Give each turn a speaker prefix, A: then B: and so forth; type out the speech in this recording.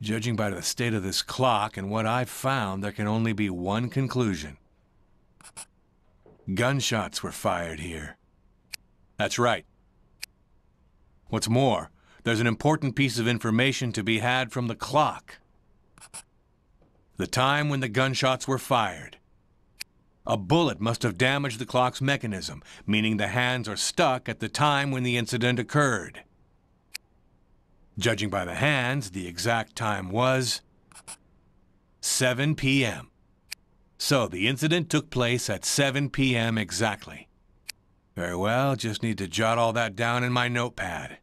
A: Judging by the state of this clock and what I've found, there can only be one conclusion. Gunshots were fired here. That's right. What's more, there's an important piece of information to be had from the clock. The time when the gunshots were fired. A bullet must have damaged the clock's mechanism, meaning the hands are stuck at the time when the incident occurred. Judging by the hands, the exact time was 7 p.m. So the incident took place at 7 p.m. exactly. Very well, just need to jot all that down in my notepad.